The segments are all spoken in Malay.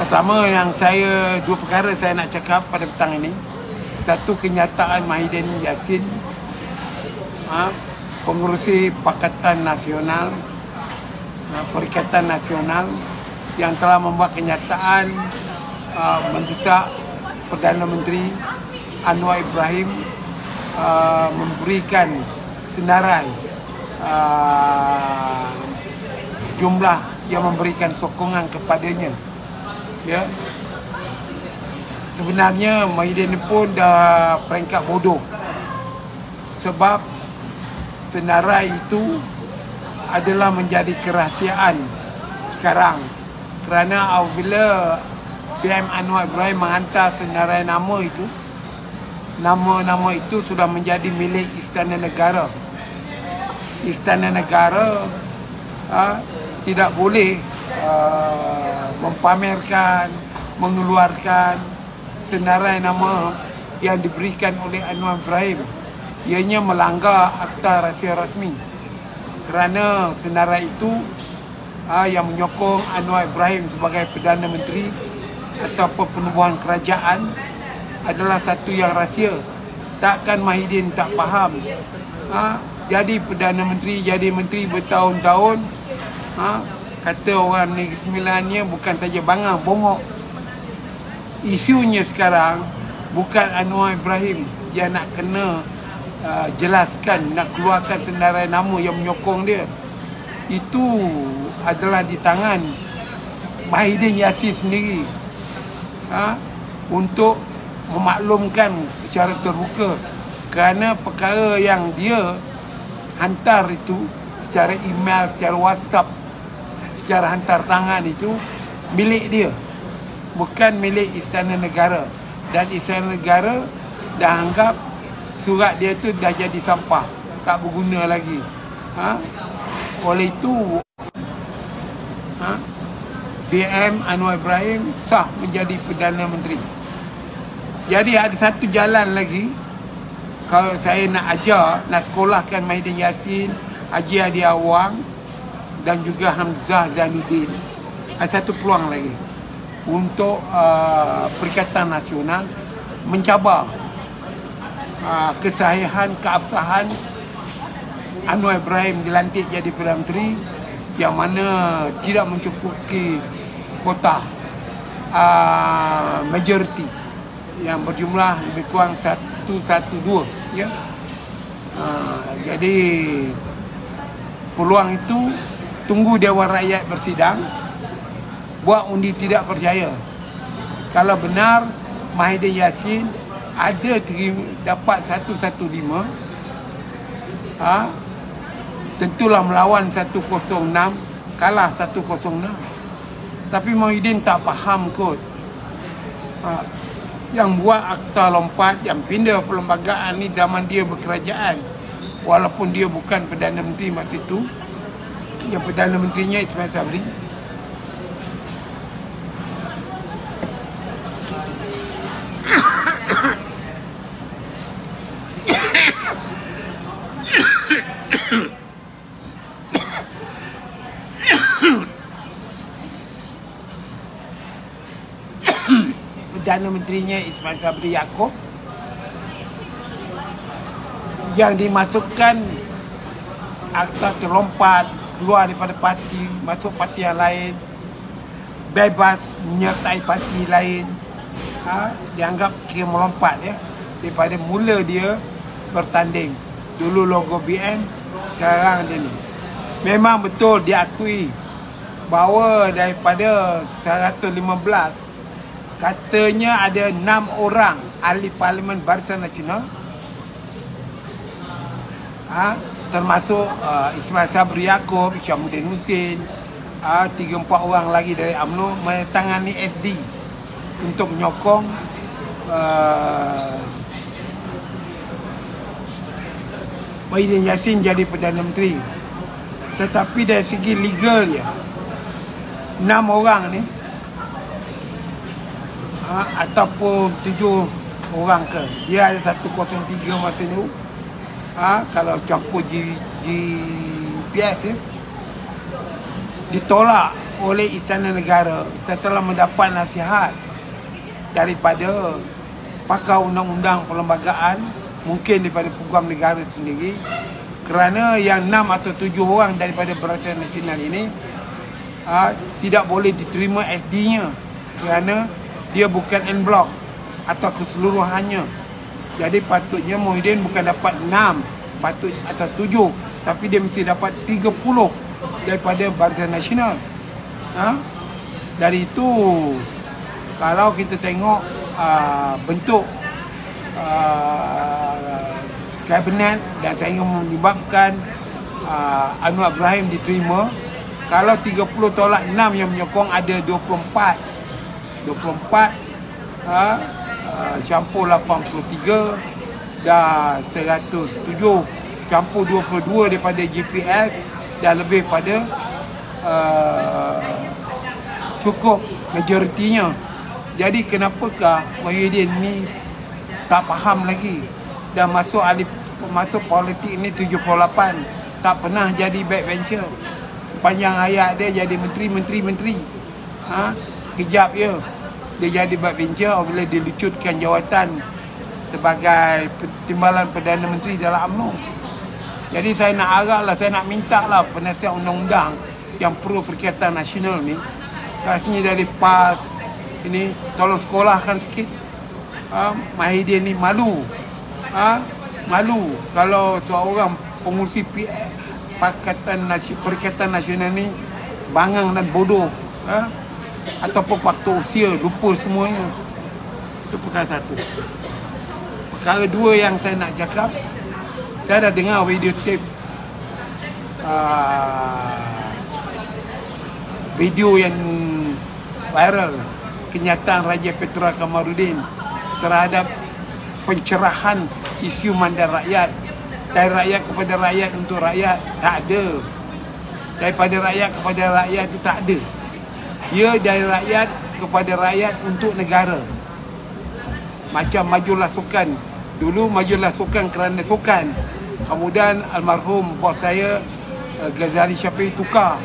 pertama yang saya dua perkara saya nak cakap pada petang ini. Satu kenyataan Mahidin Yassin ha, pengurusi Pakatan Nasional ha, Perikatan Nasional yang telah membuat kenyataan uh, mendesak Perdana Menteri Anwar Ibrahim uh, memberikan senarai uh, jumlah yang memberikan sokongan kepadanya ya. Sebenarnya Mahidin pun dah peringkat bodoh. Sebab senarai itu adalah menjadi kerahsiaan sekarang. Kerana apabila PM Anwar Ibrahim menghantar senarai nama itu nama-nama itu sudah menjadi milik Istana Negara. Istana Negara ha, tidak boleh uh, mempamerkan mengeluarkan senarai nama yang diberikan oleh Anwar Ibrahim ianya melanggar akta rahsia rasmi kerana senarai itu ah, yang menyokong Anwar Ibrahim sebagai Perdana Menteri atau penubuhan kerajaan adalah satu yang rahsia takkan Mahidin tak faham ha? jadi Perdana Menteri jadi Menteri bertahun-tahun ha? Kata orang Negeri Sembilannya bukan saja bangang bongok. Isunya sekarang bukan Anwar Ibrahim. Yang nak kena uh, jelaskan nak keluarkan senarai nama yang menyokong dia. Itu adalah di tangan Mahidin Yassin sendiri. Ha? untuk memaklumkan secara terbuka kerana perkara yang dia hantar itu secara email, secara whatsapp secara hantar tangan itu milik dia. Bukan milik istana negara. Dan istana negara dah anggap surat dia tu dah jadi sampah. Tak berguna lagi. Ha? oleh itu ha? BM Anwar Ibrahim sah menjadi Perdana Menteri. Jadi ada satu jalan lagi. Kalau saya nak ajar nak sekolahkan Mahidin Yassin Haji Adi Awang dan juga Hamzah Zainuddin ada satu peluang lagi untuk uh, Perikatan Nasional mencabar uh, kesahihan, keabsahan Anwar Ibrahim dilantik jadi Perdana Menteri yang mana tidak mencukupi kota uh, majoriti yang berjumlah lebih kurang 112 ya. Uh, jadi peluang itu tunggu Dewan Rakyat bersidang buat undi tidak percaya. Kalau benar Mahidin Yassin ada terima, dapat 115 ha, tentulah melawan 106 kalah 106 tapi Mahidin tak faham kot. Ha, yang buat akta lompat yang pindah perlembagaan ni zaman dia berkerajaan. Walaupun dia bukan Perdana Menteri masa itu yang Perdana Menterinya Ismail Sabri. Perdana Menterinya Ismail Sabri Yaakob yang dimasukkan akta terlompat keluar daripada parti masuk parti yang lain bebas menyertai parti lain ha, dianggap kira melompat ya daripada mula dia bertanding. Dulu logo BN sekarang dia ni. Memang betul diakui bahawa daripada 115 katanya ada enam orang ahli parlimen Barisan Nasional ha, termasuk uh, Ismail Sabri Yaakob, Isyamuddin Hussein uh, tiga empat orang lagi dari UMNO menetangani SD untuk menyokong uh, Wahidin Yassin jadi Perdana Menteri. Tetapi dari segi legal ya enam orang ni ha, ataupun tujuh orang ke. Dia ada satu kosong tiga mata ni ha, kalau campur GPS ya, ditolak oleh Istana Negara setelah mendapat nasihat daripada pakar undang-undang perlembagaan mungkin daripada program negara sendiri kerana yang enam atau tujuh orang daripada Barisan Nasional ini uh, tidak boleh diterima SD-nya kerana dia bukan en block atau keseluruhannya jadi patutnya Muhyiddin bukan dapat enam patut atau tujuh. Tapi dia mesti dapat tiga puluh daripada Barisan Nasional. Ha? dari itu kalau kita tengok uh, bentuk uh, kabinet dan saya menyebabkan uh, Anwar Ibrahim diterima kalau 30 tolak 6 yang menyokong ada 24 24 uh, uh, campur 83 dan 107 campur 22 daripada GPS dan lebih pada uh, cukup majoritinya. Jadi kenapakah Muhyiddin ni tak faham lagi? Dan masuk ahli masuk politik ni 78 tak pernah jadi backbencher sepanjang hayat dia jadi menteri menteri menteri. Ha kejap ya dia jadi backbencher apabila dia lucutkan jawatan sebagai timbalan Perdana Menteri dalam UMNO. Jadi saya nak harap lah, saya nak minta lah penasihat undang-undang yang pro perkhidmatan nasional ni rasanya dari PAS ini tolong sekolahkan sikit ha, Mahidin ni malu ha, malu kalau seorang pengurusi Pakatan Nasi, Perikatan Nasional ni bangang dan bodoh ha? Ataupun faktor usia lupa semuanya. Itu perkara satu. Perkara dua yang saya nak cakap saya dah dengar video tape. Uh, video yang viral kenyataan Raja Petra Kamarudin terhadap pencerahan isu mandat rakyat. Dari rakyat kepada rakyat untuk rakyat tak ada. Daripada rakyat kepada rakyat itu tak ada ia dari rakyat kepada rakyat untuk negara. Macam majulah sukan dulu majulah sukan kerana sukan. Kemudian almarhum bos saya eh, Ghazali Syafiq tukar.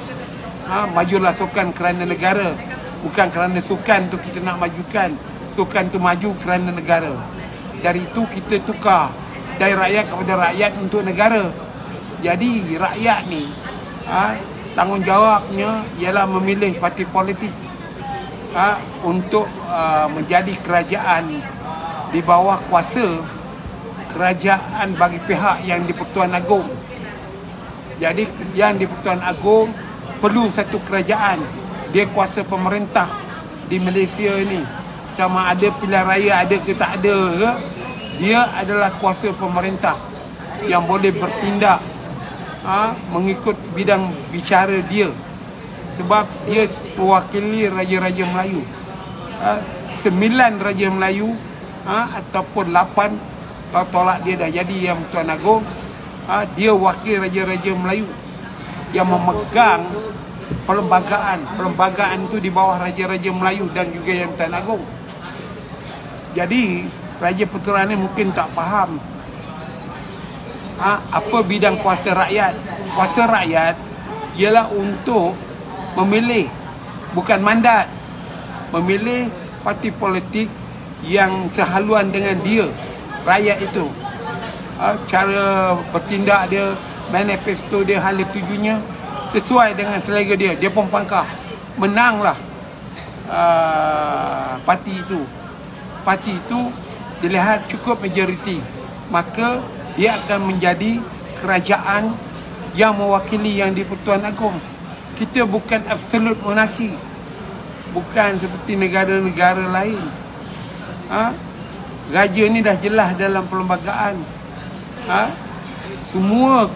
Ha, majulah sukan kerana negara. Bukan kerana sukan tu kita nak majukan. Sukan tu maju kerana negara. Dari itu kita tukar dari rakyat kepada rakyat untuk negara. Jadi rakyat ni ha, tanggungjawabnya ialah memilih parti politik ha, untuk uh, menjadi kerajaan di bawah kuasa kerajaan bagi pihak yang di Pertuan Agong. Jadi yang di Pertuan Agong perlu satu kerajaan. Dia kuasa pemerintah di Malaysia ni. Sama ada pilihan raya ada ke tak ada ke dia adalah kuasa pemerintah yang boleh bertindak ha, mengikut bidang bicara dia. Sebab dia mewakili raja-raja Melayu. Ha, sembilan raja Melayu ha, ataupun lapan kalau tolak dia dah jadi yang Tuan Agong ha, dia wakil raja-raja Melayu yang memegang perlembagaan. Perlembagaan itu di bawah raja-raja Melayu dan juga yang Tuan Agong jadi Raja Putra ni mungkin tak faham ha, apa bidang kuasa rakyat. Kuasa rakyat ialah untuk memilih bukan mandat. Memilih parti politik yang sehaluan dengan dia rakyat itu. Ha, cara bertindak dia, manifesto dia, hal tujuannya sesuai dengan selera dia. Dia pun pangkah. Menanglah uh, parti itu. Parti itu dilihat cukup majoriti maka dia akan menjadi kerajaan yang mewakili yang di Pertuan Agong. Kita bukan absolute monarki. Bukan seperti negara-negara lain. Ha? raja ni dah jelas dalam perlembagaan. Ha? semua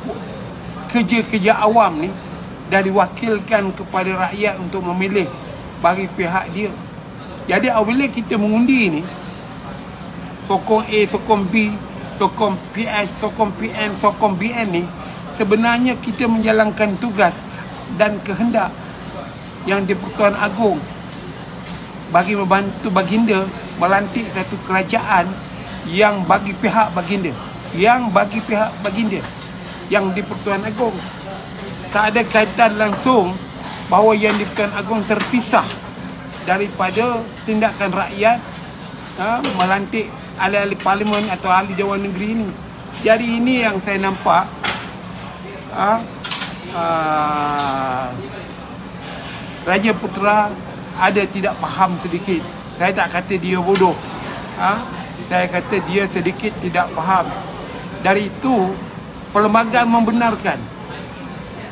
kerja-kerja awam ni dah diwakilkan kepada rakyat untuk memilih bagi pihak dia. Jadi apabila kita mengundi ni sokong A, sokong B, sokong PS, sokong PM, sokong BN ni sebenarnya kita menjalankan tugas dan kehendak yang di Pertuan Agong bagi membantu baginda melantik satu kerajaan yang bagi pihak baginda yang bagi pihak baginda yang di Pertuan Agong. Tak ada kaitan langsung bahawa yang di Pertuan Agong terpisah daripada tindakan rakyat ha, melantik ahli-ahli parlimen atau ahli Dewan Negeri ini. Jadi ini yang saya nampak ha, uh, Raja Putra ada tidak faham sedikit. Saya tak kata dia bodoh. Ha? Saya kata dia sedikit tidak faham. Dari itu, perlembagaan membenarkan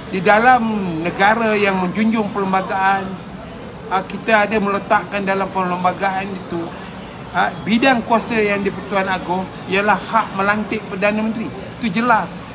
di dalam negara yang menjunjung perlembagaan ha, kita ada meletakkan dalam perlembagaan itu ha, bidang kuasa yang di Pertuan Agong ialah hak melantik Perdana Menteri. Itu jelas.